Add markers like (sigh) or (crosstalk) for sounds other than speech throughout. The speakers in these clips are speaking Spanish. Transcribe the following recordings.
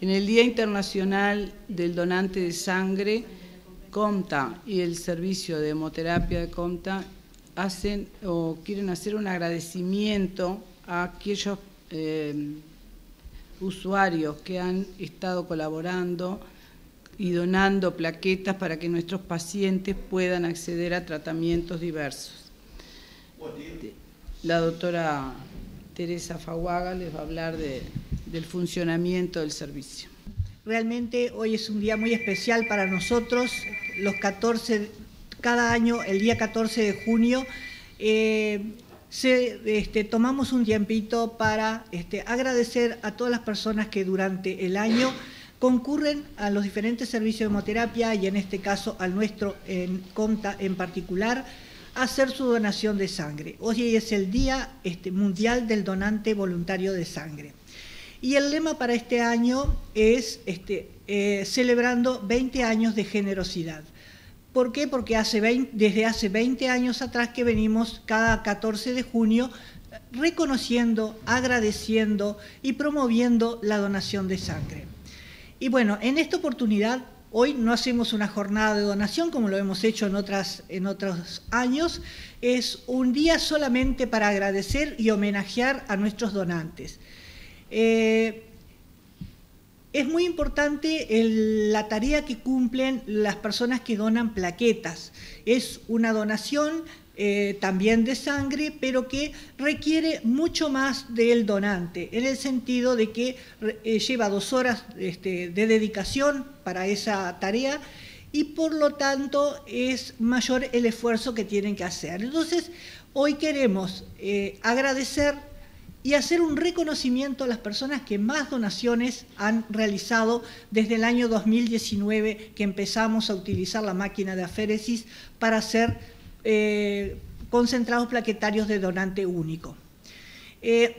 En el Día Internacional del Donante de Sangre, COMTA y el Servicio de Hemoterapia de COMTA hacen o quieren hacer un agradecimiento a aquellos eh, usuarios que han estado colaborando y donando plaquetas para que nuestros pacientes puedan acceder a tratamientos diversos. La doctora Teresa Faguaga les va a hablar del funcionamiento del servicio. Realmente hoy es un día muy especial para nosotros, los 14, cada año, el día 14 de junio, eh, este, tomamos un tiempito para este, agradecer a todas las personas que durante el año concurren a los diferentes servicios de hemoterapia y en este caso al nuestro en CONTA en particular, a hacer su donación de sangre. Hoy es el Día este, Mundial del Donante Voluntario de Sangre. Y el lema para este año es eh, celebrando 20 años de generosidad. ¿Por qué? Porque desde hace 20 años atrás que venimos cada 14 de junio reconociendo, agradeciendo y promoviendo la donación de sangre. Y bueno, en esta oportunidad, hoy no hacemos una jornada de donación como lo hemos hecho en, otras, en otros años, es un día solamente para agradecer y homenajear a nuestros donantes. Eh, es muy importante la tarea que cumplen las personas que donan plaquetas. Es una donación eh, también de sangre, pero que requiere mucho más del donante, en el sentido de que eh, lleva dos horas este, de dedicación para esa tarea y por lo tanto es mayor el esfuerzo que tienen que hacer. Entonces, hoy queremos agradecer y hacer un reconocimiento a las personas que más donaciones han realizado desde el año 2019 que empezamos a utilizar la máquina de aféresis para hacer eh, concentrados plaquetarios de donante único. Eh,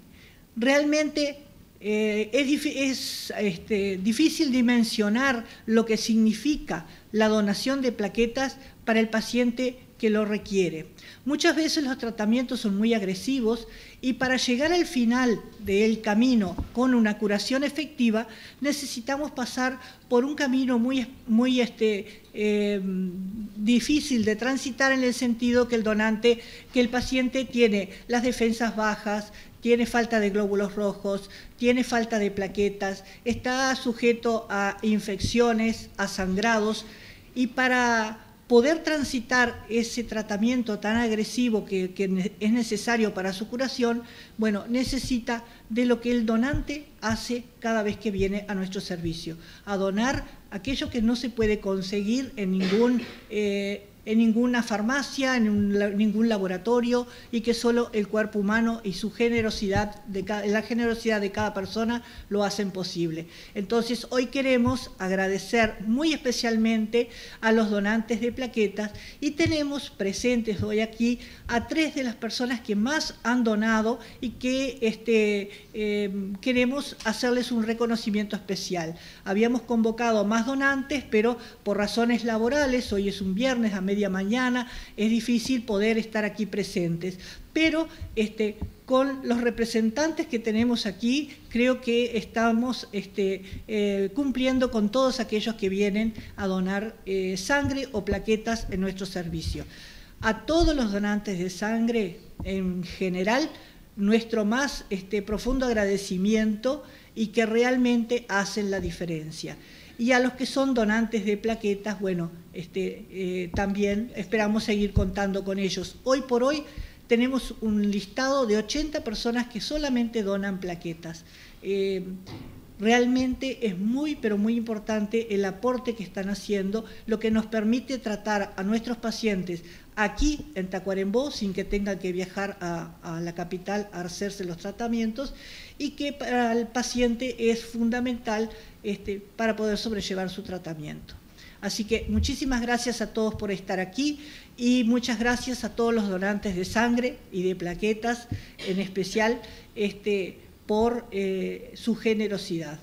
(clears throat) realmente eh, es, este, difícil dimensionar lo que significa la donación de plaquetas para el paciente que lo requiere. Muchas veces los tratamientos son muy agresivos y para llegar al final del camino con una curación efectiva necesitamos pasar por un camino muy, muy este, eh, difícil de transitar en el sentido que el donante, que el paciente tiene las defensas bajas, tiene falta de glóbulos rojos, tiene falta de plaquetas, está sujeto a infecciones, a sangrados y para poder transitar ese tratamiento tan agresivo que, es necesario para su curación, bueno, necesita de lo que el donante hace cada vez que viene a nuestro servicio, a donar aquello que no se puede conseguir en ningún eh, en ninguna farmacia, en ningún laboratorio y que solo el cuerpo humano y su generosidad, la generosidad de cada persona lo hacen posible. Entonces hoy queremos agradecer muy especialmente a los donantes de plaquetas y tenemos presentes hoy aquí a tres de las personas que más han donado y que este, eh, queremos hacerles un reconocimiento especial. Habíamos convocado más donantes, pero por razones laborales, hoy es un viernes a media mañana, es difícil poder estar aquí presentes. Pero este, con los representantes que tenemos aquí, creo que estamos este, eh, cumpliendo con todos aquellos que vienen a donar eh, sangre o plaquetas en nuestro servicio. A todos los donantes de sangre en general, nuestro más este, profundo agradecimiento y que realmente hacen la diferencia. Y a los que son donantes de plaquetas, bueno, este, eh, también esperamos seguir contando con ellos. Hoy por hoy tenemos un listado de 80 personas que solamente donan plaquetas. Eh, realmente es muy, pero muy importante el aporte que están haciendo, lo que nos permite tratar a nuestros pacientes aquí en Tacuarembó sin que tengan que viajar a, la capital a hacerse los tratamientos y que para el paciente es fundamental este, para poder sobrellevar su tratamiento. Así que muchísimas gracias a todos por estar aquí y muchas gracias a todos los donantes de sangre y de plaquetas, en especial este, por eh, su generosidad.